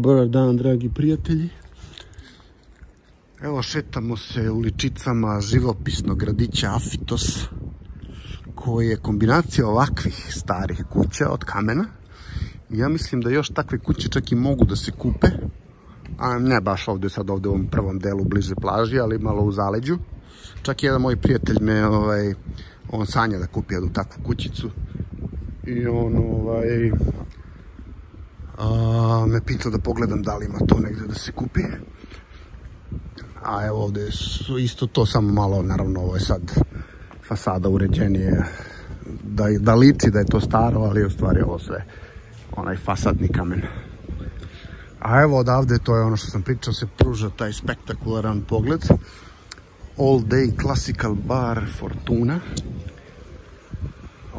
Dobar dan, dragi prijatelji. Evo, šetamo se uličicama živopisnog gradića Afitos, koji je kombinacija ovakvih starih kuća od kamena. Ja mislim da još takve kuće čak i mogu da se kupe, a ne baš ovde sad ovde u ovom prvom delu bliže plaži, ali malo u zaleđu. Čak jedan moj prijatelj me, ovaj, on sanja da kupi jednu takvu kućicu i on, ovaj, a, me pitao da pogledam da li ima to negde da se kupi. A evo ovde su isto to, samo malo, naravno ovo je sad fasada uređenije, da, da liči da je to staro, ali u stvari ovo sve onaj fasadni kamen. A evo odavde, to je ono što sam pričao, se pruža taj spektakularan pogled. All Day Classical Bar Fortuna.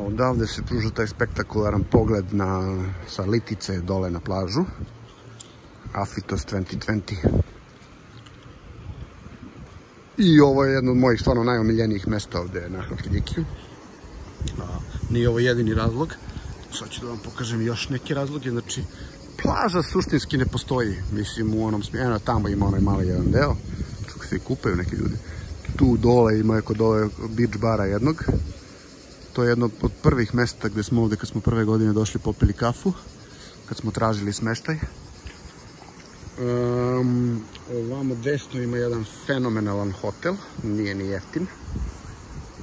Odavde se pruža taj spektakularan pogled na, sa litice dole na plažu. Afitos 2020. I ovo je jedno od mojih stvarno najomiljenijih mesta ovde na Hrvatljikiju. Nije ovo jedini razlog. Sad ću da vam pokažem još neke razloge. Znači, plaža suštinski ne postoji. Mislim, u onom smjenu, tamo ima onaj mali jedan deo. Čak se i kupaju neki ljudi. Tu dole ima kod ove beach bara jednog. To je jedno od prvih mesta gde smo ovde kad smo prve godine došli popili kafu. Kad smo tražili smeštaj. Um, ovamo desno ima jedan fenomenalan hotel, nije ni jeftin,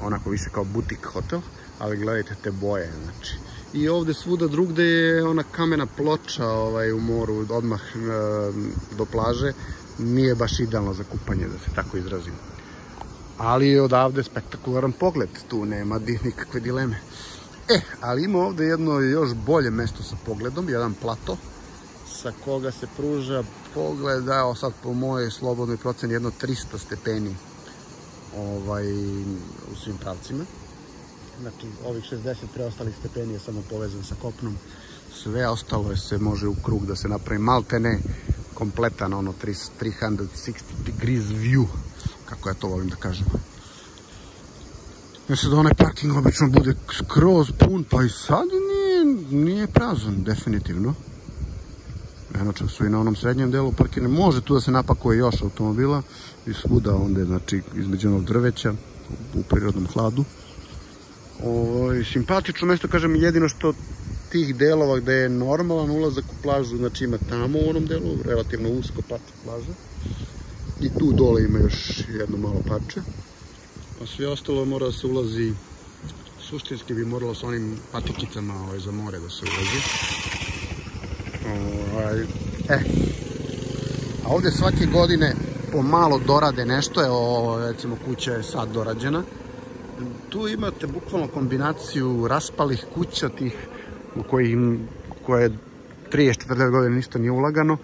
onako više kao butik hotel, ali gledajte te boje, znači. I ovde svuda drugde je ona kamena ploča ovaj, u moru, odmah e, do plaže, nije baš idealno za kupanje, da se tako izrazim. Ali je odavde spektakularan pogled, tu nema nikakve dileme. E, ali ima ovde jedno još bolje mesto sa pogledom, jedan plato, sa koga se pruža pogled, evo sad po mojoj slobodnoj proceni jedno 300 stepeni ovaj, u svim pravcima. Znači, ovih 60 preostalih stepeni je samo povezan sa kopnom. Sve ostalo je se može u krug da se napravi maltene kompletan ono 360 degrees view kako ja to volim da kažem. Mislim da onaj parking obično bude skroz pun, pa i sad nije, nije prazan, definitivno. Eno su i na onom srednjem delu parkine. Može tu da se napakuje još automobila i svuda onda, znači, između onog drveća u, prirodnom hladu. Ovo, ovaj, simpatično mesto, kažem, jedino što tih delova gde je normalan ulazak u plažu, znači ima tamo u onom delu, relativno usko parče plaža. I tu dole ima još jedno malo parče. A sve ostalo mora da se ulazi, suštinski bi moralo sa onim patikicama ovaj, za more da se ulazi. Ovaj, e, a ovde svake godine pomalo dorade nešto, evo recimo kuća je sad dorađena. Tu imate bukvalno kombinaciju raspalih kuća tih u kojih, koje 30-40 godine ništa nije ulagano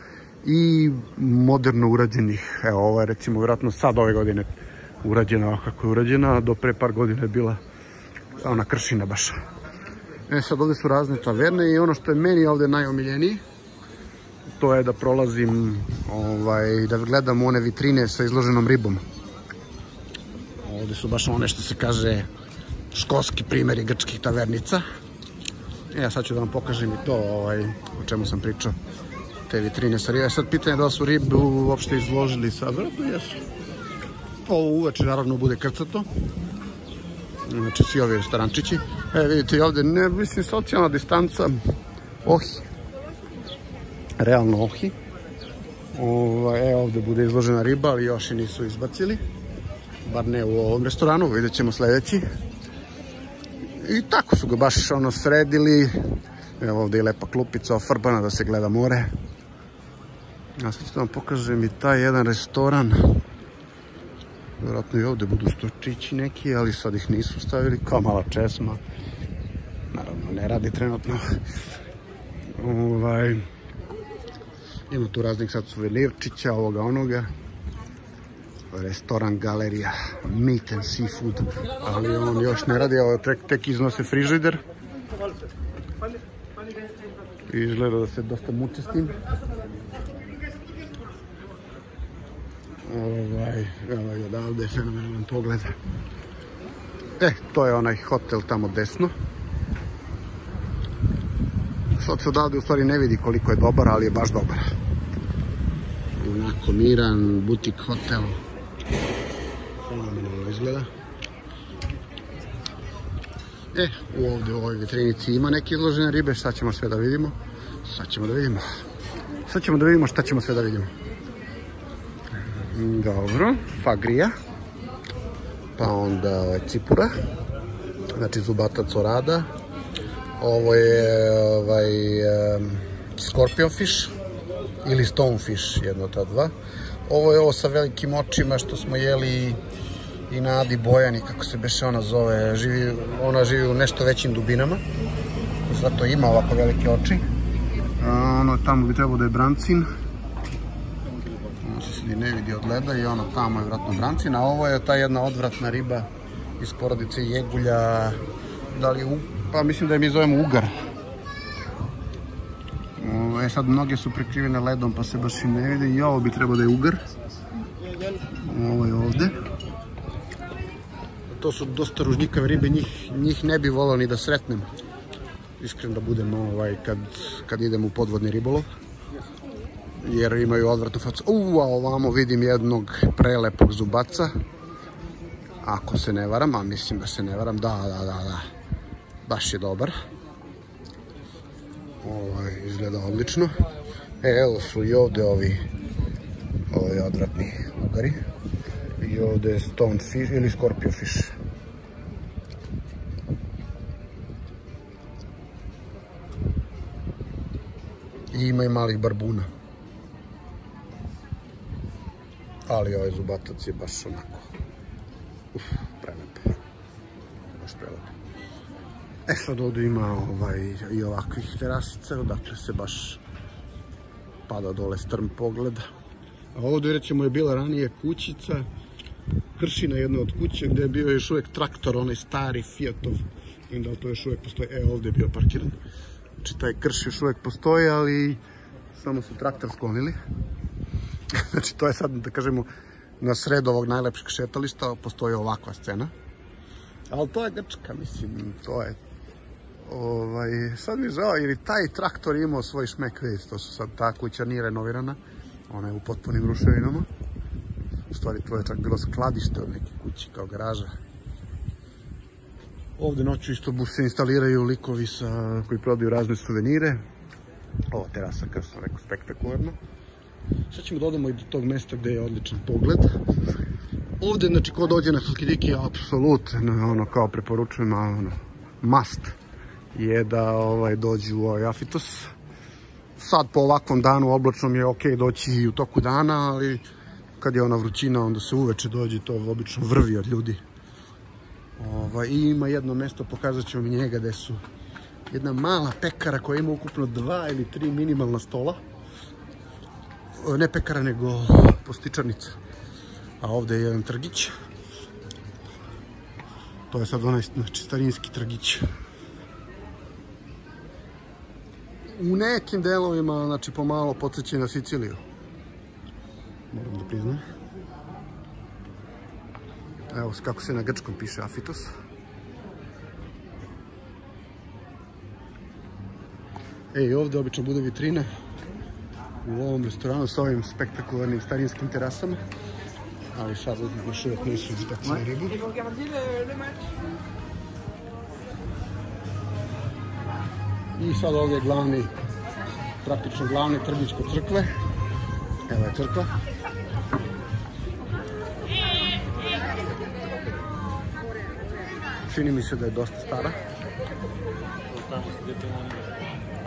i moderno urađenih, evo ovo je recimo vjerojatno sad ove godine urađena kako je urađena, do pre par godina je bila ona kršina baš. E sad ovde su razne taverne i ono što je meni ovde najomiljeniji, to je da prolazim, ovaj, da gledam one vitrine sa izloženom ribom. Ovde su baš one što se kaže školski primjeri grčkih tavernica. E, sad ću da vam pokažem i to ovaj, o čemu sam pričao. Te vitrine sa ribe. Sad pitanje da su ribu uopšte izložili sad. Vratno jesu. Ovo uveče naravno bude krcato. Znači svi ovi restorančići. E, vidite i ovde, ne, mislim, socijalna distanca. Ohi. Realno ohi. Ovaj, e, ovde bude izložena riba, ali još i nisu izbacili. Bar ne u ovom restoranu, vidjet ćemo sledeći. I tako su ga baš ono sredili. Evo ovde je lepa klupica ofrbana da se gleda more. A sad ću da vam pokažem i taj jedan restoran. Vjerojatno i ovde budu stočići neki, ali sad ih nisu stavili, kao mala česma. Naravno, ne radi trenutno. Ovaj, ima tu raznih sad suvenirčića, ovoga onoga. Restoran, galerija, meat and seafood, ali on još ne radi, evo tek, tek iznose frižider. Izgleda da se dosta muče s tim. Ovaj, evo i odavde je fenomenalan pogled. E, to je onaj hotel tamo desno. Sad se odavde u stvari ne vidi koliko je dobar, ali je baš dobar. onako miran, butik hotel. Fenomenalno izgleda. E, ovdje u ovoj vitrinici ima neke izložene ribe, šta ćemo sve da vidimo? Sad ćemo da vidimo. Sad ćemo da vidimo šta ćemo sve da vidimo. Dobro, fagrija. Pa onda ovaj, cipura. Znači zubatac orada. Ovo je ovaj, um, scorpion fish ili stonefish, jedno od ta dva. Ovo je ovo sa velikim očima što smo jeli i na Adi Bojani, kako se beše ona zove, živi, ona živi u nešto većim dubinama, zato ima ovako velike oči. A, ono tamo bi trebalo da je brancin, ono se sedi ne vidi od leda i ono tamo je vratno brancin, a ovo je ta jedna odvratna riba iz porodice jegulja, da li, pa mislim da je mi zovemo ugar. E sad mnoge su prekrivene ledom pa se baš i ne vidi i ovo bi trebalo da je ugar. Ovo je ovde to su dosta ružnikave ribe, njih, njih ne bi volao ni da sretnem. Iskren da budem ovaj, kad, kad idem u podvodni ribolov. Jer imaju odvratnu facu. U, a ovamo vidim jednog prelepog zubaca. Ako se ne varam, a mislim da se ne varam, da, da, da, da. Baš je dobar. Ovaj, izgleda odlično. E, evo su i ovde ovi, ovi odvratni ugari i ovde je stonefish ili scorpio fish. I ima i malih barbuna. Ali ovaj zubatac je baš onako. Uf, prelep. Baš prelep. E sad ovde ima ovaj, i ovakvih terasica, odakle se baš pada dole strm pogled. A ovde recimo je bila ranije kućica, kršina jedna od kuće gde je bio još uvek traktor, onaj stari Fiatov, i da to još uvek postoji, e ovde je bio parkiran. Znači taj krš još uvek postoji, ali samo su traktor sklonili. znači to je sad, da kažemo, na sred ovog najlepšeg šetališta postoji ovakva scena. Ali to je Grčka, mislim, to je ovaj, sad mi žao, jer i taj traktor imao svoj šmek, vidite, to su sad, ta kuća nije renovirana, ona je u potpunim ruševinama. U stvari to je čak bilo skladište od neke kuće kao garaža. Ovde noću isto se instaliraju likovi sa, koji prodaju razne suvenire. Ova terasa, kao sam rekao, spektakularno. Sad ćemo da odemo i do tog mesta gde je odličan pogled. Ovde, znači, ko dođe na Halkidiki, apsolutno, ono, kao preporučujem, ono, must je da ovaj, dođu u ovaj Afitos. Sad po ovakvom danu oblačnom je ok doći i u toku dana, ali kad je ona vrućina, onda se uveče dođe, to obično vrvi od ljudi. Ovaj, I ima jedno mesto, pokazat ću mi njega, gde su jedna mala pekara koja ima ukupno dva ili tri minimalna stola. Ne pekara, nego postičarnica. A ovde je jedan trgić. To je sad onaj znači, starinski trgić. U nekim delovima, znači pomalo podsjeća na Siciliju moram da priznam. Evo kako se na grčkom piše Afitos. E, i ovde obično bude vitrina u ovom restoranu sa ovim spektakularnim starinskim terasama. Ali sad još uvijek nisu izbacili ribu. I sad ovdje je glavni, praktično glavni trgić kod crkve. Evo je crkva. Čini mi se da je dosta stara.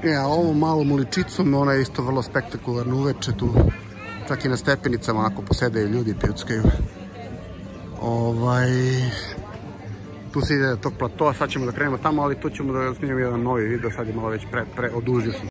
E, a ovo malom uličicom, ona je isto vrlo spektakularna uveče tu. Čak i na stepenicama onako posedaju ljudi, pijuckaju. Ovaj... Tu se ide do tog platoa, sad ćemo da krenemo tamo, ali tu ćemo da snimamo jedan novi video, sad je malo već pre, pre, odužio sam.